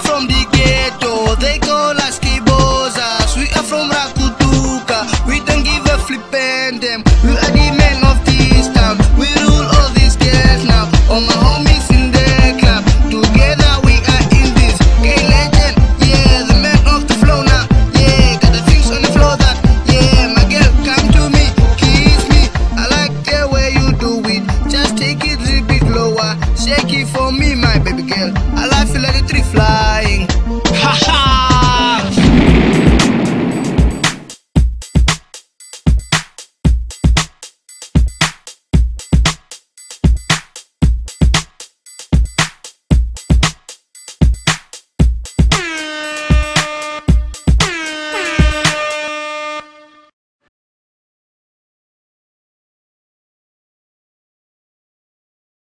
from the ghetto. Shake it for me, my baby girl. I like feel like the tree fly.